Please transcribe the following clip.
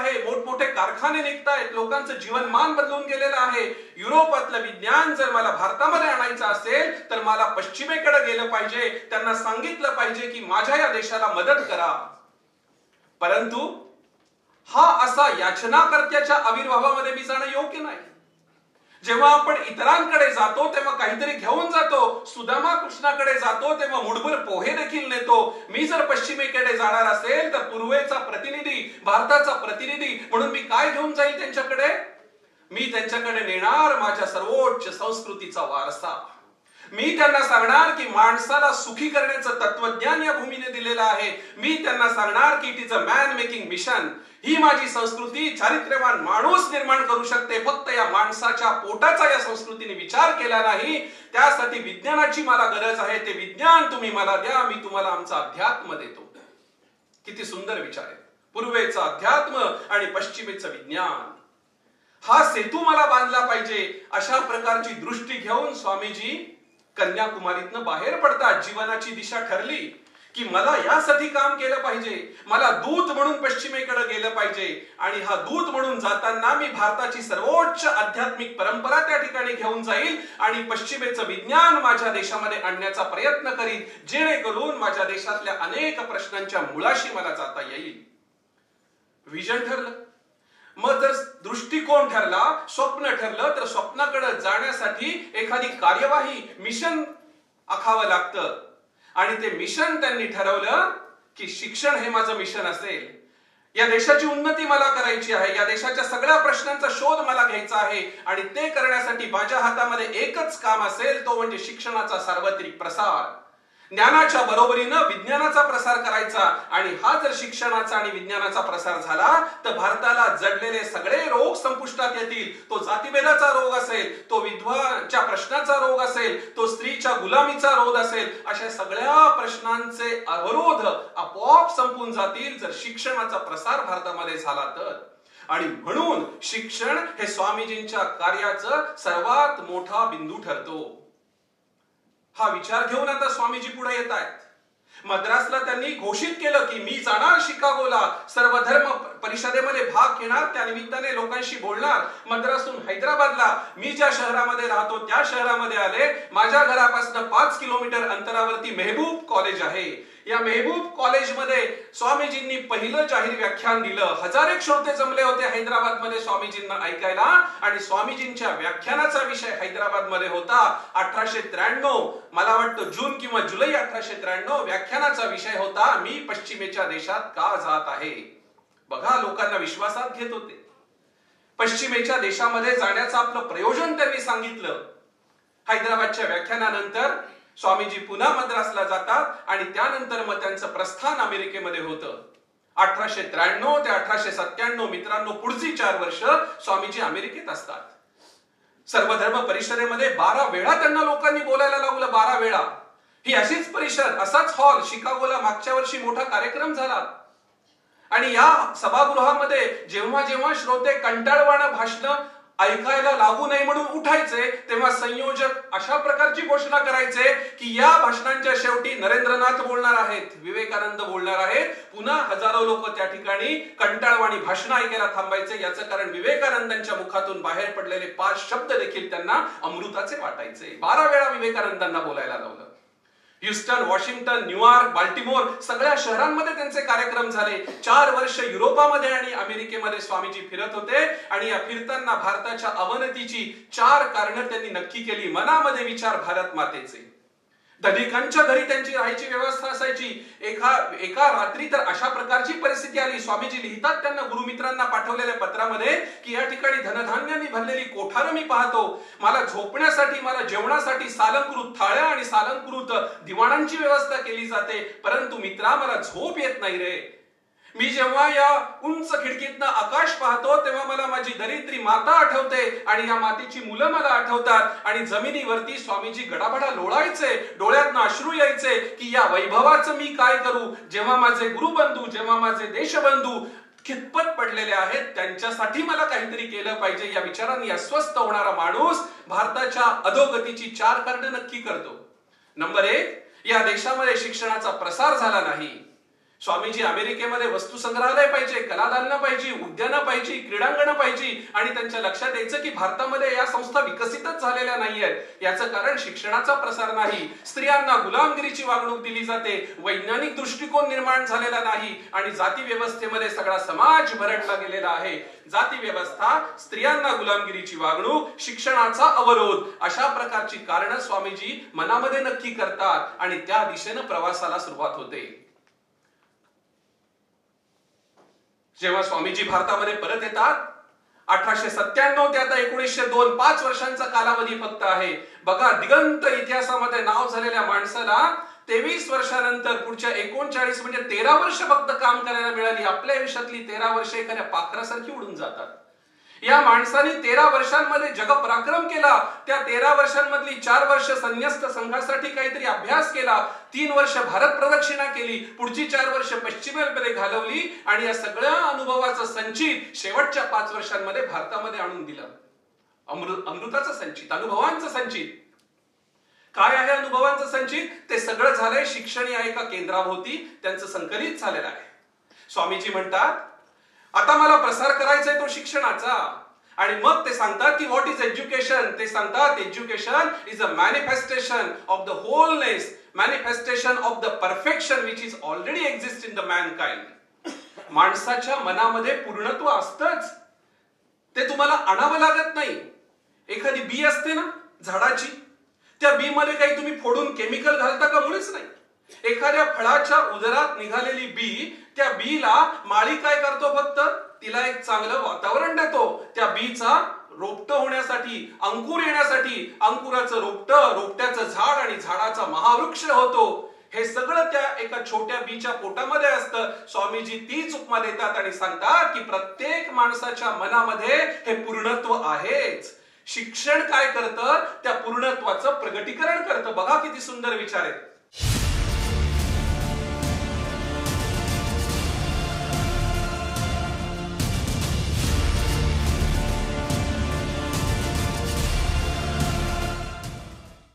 आहे मोठमोठे कारखाने निघतायत लोकांचं जीवनमान बदलून गेलेलं आहे. युरोपातलं विज्ञान जर मला भारतामध्ये आणायचं असेल तर मला पश्चिमेकडे गेलं पाहिजे. त्यांना सांगितलं पाहिजे की माझ्या या देशाला मदत करा. परंतु हा असा याचनाकर्त्याच्या आविर्भावामध्ये मी जाणं योग्य नाही. जेव्हा आपण इतरांकडे जातो तेव्हा काहीतरी घेऊन जातो. सुदामा कृष्णाकडे जातो तेव्हा मुठभर पोहे देखील नेतो. मी जर पश्चिमेकडे जाणार असेल तर पूर्वेचा प्रतिनिधी भारताचा प्रतिनिधी म्हणून मी काय घेऊन जाईल त्यांच्याकडे? मी त्यांच्याकडे नेणार माझ्या सर्वोच्च संस्कृतीचा वारसा. मी त्यांना सांगणार की माणसाला सुखी करण्याचं तत्वज्ञान या भूमीने दिलेलं आहे. मी त्यांना सांगणार की it is a man making mission ही माझी संस्कृती चारित्र्यवान माणूस निर्माण करू शकते. फक्त या माणसाच्या पोटाचा या संस्कृतीने विचार केला नाही. त्यासाठी विज्ञानाची मला गरज आहे. ते विज्ञान तुम्ही मला द्या. मी तुम्हाला आमचा अध्यात्म देतो. किती सुंदर विचार आहे पूर्वेचा अध्यात्म आणि पश्चिमेचं विज्ञान. हा सेतू मला बांधला पाहिजे. अशा प्रकारची दृष्टी घेऊन स्वामीजी कन्याकुमारीतनं बाहेर पडतात जीवनाची दिशा ठरली की मला यासाठी काम केलं पाहिजे. मला दूत म्हणून पश्चिमेकडे गेलं पाहिजे. आणि हा दूत म्हणून जाताना मी भारताची सर्वोच्च आध्यात्मिक परंपरा त्या ठिकाणी घेऊन जाईल आणि पश्चिमेचं विज्ञान माझ्या देशामध्ये आणण्याचा प्रयत्न करीन जेणेकरून माझ्या देशातल्या अनेक प्रश्नांच्या मुळाशी मला जाता येईल. विजन ठरलं. मग जर दृष्टिकोन ठरला स्वप्न ठरलं तर स्वप्नाकडे जाण्यासाठी एखादी कार्यवाही मिशन आखावं लागतं. आणि ते मिशन त्यांनी ठरवलं की शिक्षण हे माझं मिशन असेल. या देशाची उन्नती मला करायची आहे या देशाच्या सगळ्या प्रश्नांचा शोध मला घ्यायचा आहे आणि ते करण्यासाठी माझ्या हातामध्ये एकच काम असेल तो म्हणजे शिक्षणाचा सार्वत्रिक प्रसार. ज्ञानाच्या बरोबरीनं विज्ञानाचा प्रसार करायचा आणि हा जर शिक्षणाचा आणि विज्ञानाचा प्रसार झाला तर भारताला जडलेले सगळे रोग संपुष्टात येतील. तो जातीभेदाचा रोग असेल तो विधवाच्या प्रश्नाचा रोग असेल तो स्त्रीच्या गुलामीचा रोध असेल अशा सगळ्या प्रश्नांचे अवरोध आपोआप संपून जातील जर शिक्षणाचा प्रसार भारतामध्ये झाला तर. आणि म्हणून शिक्षण हे स्वामीजींच्या कार्याचं सर्वात मोठा बिंदू ठरतो. हा विचार घेऊन आता स्वामीजी पुढे येत आहेत. मद्रासला त्यांनी घोषित केलं की मी जाणार शिकागोला. सर्व धर्म परिषदेमध्ये भाग घेणार त्या निमित्ताने लोकांशी बोलणार. मद्रासून हैदराबादला मी ज्या शहरामध्ये राहतो त्या शहरामध्ये आले. माझ्या घरापासून पाच किलोमीटर अंतरावरती मेहबूब कॉलेज आहे. या मेहबूब कॉलेजमध्ये स्वामीजींनी पहिलं जाहीर व्याख्यान दिलं. हजारे श्रोते जमले होते हैदराबादमध्ये स्वामीजींना ऐकायला. आणि स्वामीजींच्या व्याख्यानाचा विषय हैदराबादमध्ये होता. अठराशे त्र्याण्णव मला वाटतं जून किंवा जुलै अठराशे त्र्याण्णव व्याख्यानाचा विषय होता. मी पश्चिमेच्या देशात का जात आहे? बघा लोकांना विश्वासात घेत होते. पश्चिमेच्या देशामध्ये जाण्याचं आपलं प्रयोजन त्यांनी सांगितलं. हैदराबादच्या व्याख्यानानंतर स्वामीजी पुन्हा मद्रासला जातात आणि त्यानंतर मग त्यांचं प्रस्थान अमेरिकेमध्ये होतं. अठराशे त्र्याण्णव ते अठराशे सत्त्याण्णव मित्रांनो पुढची चार वर्ष स्वामीजी अमेरिकेत असतात. सर्वधर्म परिषदेमध्ये बारा वेळा त्यांना लोकांनी बोलायला लावलं बारा वेळा. ही अशीच परिषद असाच हॉल शिकागोला मागच्या वर्षी मोठा कार्यक्रम झाला. आणि या सभागृहामध्ये जेव्हा जेव्हा श्रोते कंटाळवाणं भाषण ऐकायला लागू नये म्हणून उठायचे तेव्हा संयोजक अशा प्रकारची घोषणा करायचे की या भाषणांच्या शेवटी नरेंद्रनाथ बोलणार आहेत विवेकानंद बोलणार आहेत पुन्हा हजारो लोक त्या ठिकाणी कंटाळवाणी भाषण ऐकायला थांबायचे. याचं कारण विवेकानंदांच्या मुखातून बाहेर पडलेले पाच शब्द देखील त्यांना अमृताचे वाटायचे. बारा वेळा विवेकानंदांना बोलायला लावलं. ह्युस्टन वॉशिंग्टन न्यूयॉर्क बाल्टिमोर सगळ्या शहरांमध्ये त्यांचे कार्यक्रम झाले. चार वर्ष युरोपामध्ये आणि अमेरिकेमध्ये स्वामीजी फिरत होते आणि या फिरताना भारताच्या अवनतीची चार कारणं त्यांनी नक्की केली. मनामध्ये विचार भारत मातेचे. धनिकांच्या घरी त्यांची राहायची व्यवस्था असायची. एका एका रात्री तर अशा प्रकारची परिस्थिती आली. स्वामीजी लिहितात त्यांना गुरुमित्रांना पाठवलेल्या पत्रामध्ये की या ठिकाणी धनधान्यांनी भरलेली कोठारं मी पाहतो. मला झोपण्यासाठी मला जेवणासाठी सालंकृत थाळ्या आणि सालंकृत दिवाणांची व्यवस्था केली जाते. परंतु मित्रा मला झोप येत नाही रे. मी जेव्हा या उंच खिडकीतनं आकाश पाहतो तेव्हा मला माझी दरिद्री माता आठवते आणि या मातीची मुलं मला आठवतात. आणि जमिनीवरती स्वामीजी गडाबडा लोळायचे डोळ्यातनं अश्रू यायचे की या वैभवाचं मी काय करू? जेव्हा माझे गुरुबंधू जेव्हा माझे देशबंधू कितपत पडलेले आहेत त्यांच्यासाठी मला काहीतरी केलं पाहिजे या विचारांनी अस्वस्थ होणारा माणूस भारताच्या अधोगतीची चार कारण नक्की करतो. नंबर एक या देशामध्ये शिक्षणाचा प्रसार झाला नाही. स्वामीजी अमेरिकेमध्ये वस्तू संग्रहालय पाहिजे कलादालनं पाहिजे उद्यानं पाहिजे क्रीडांगणं पाहिजे. आणि त्यांच्या लक्षात यायचं की भारतामध्ये या संस्था विकसितच झालेल्या नाही आहेत याचं कारण शिक्षणाचा प्रसार नाही. स्त्रियांना गुलामगिरीची वागणूक दिली जाते. वैज्ञानिक दृष्टिकोन निर्माण झालेला नाही. आणि जाती व्यवस्थेमध्ये सगळा समाज भरडला गेलेला आहे. जाती व्यवस्था स्त्रियांना गुलामगिरीची वागणूक शिक्षणाचा अवरोध अशा प्रकारची कारण स्वामीजी मनामध्ये नक्की करतात. आणि त्या दिशेनं प्रवासाला सुरुवात होते. जेव्हा स्वामीजी भारतामध्ये परत येतात अठराशे सत्त्याण्णव ते आता एकोणीसशे दोन पाच वर्षांचा कालावधी फक्त आहे. बघा दिगंत इतिहासामध्ये नाव झालेल्या माणसाला तेवीस वर्षानंतर पुढच्या एकोणचाळीस म्हणजे तेरा वर्ष फक्त काम करायला मिळाली. आपल्या आयुष्यातली तेरा वर्ष एखाद्या पाखरासारखी उडून जातात. या माणसाने तेरा वर्षांमध्ये जगपराक्रम केला. त्या तेरा वर्षांमधली चार वर्ष संन्यस्त संघासाठी काहीतरी अभ्यास केला. तीन वर्ष भारत प्रदक्षिणा केली. पुढची चार वर्ष पश्चिमेकडे घालवली आणि या सगळ्या अनुभवाचं संचित शेवटच्या पाच वर्षांमध्ये भारतामध्ये आणून दिलं. अमृत अमृताचं संचित अनुभवांचं संचित. काय आहे अनुभवांचं संचित? ते सगळं झालंय शिक्षण या एका केंद्राभोवती. त्यांचं संकलित झालेलं आहे. स्वामीजी म्हणतात आता मला प्रसार करायचा आहे तो शिक्षणाचा. आणि मग ते सांगतात की व्हॉट इज एज्युकेशन ते सांगतात education is a manifestation of the wholeness manifestation of the perfection which is already exist in the mankind माणसाच्या मनामध्ये पूर्णत्व असतच. ते तुम्हाला आणावं लागत नाही. एखादी बी असते ना झाडाची. त्या बी मध्ये काही तुम्ही फोडून केमिकल घालता का? मुळेच नाही. एखाद्या फळाच्या उदरात निघालेली बी त्या बीला माळी काय करतो फक्त? तिला एक चांगलं वातावरण देतो. त्या बीचा रोपट होण्यासाठी अंकुर येण्यासाठी अंकुराचं रोपट रोपट्याचं झाड आणि झाडाचा महावृक्ष होतो. हे सगळं त्या एका छोट्या बीच्या पोटामध्ये असतं. स्वामीजी तीच उपमा देतात आणि सांगतात की प्रत्येक माणसाच्या मनामध्ये हे पूर्णत्व आहेच. शिक्षण काय करतं? त्या पूर्णत्वाचं प्रगटीकरण करतं. बघा किती सुंदर विचार आहे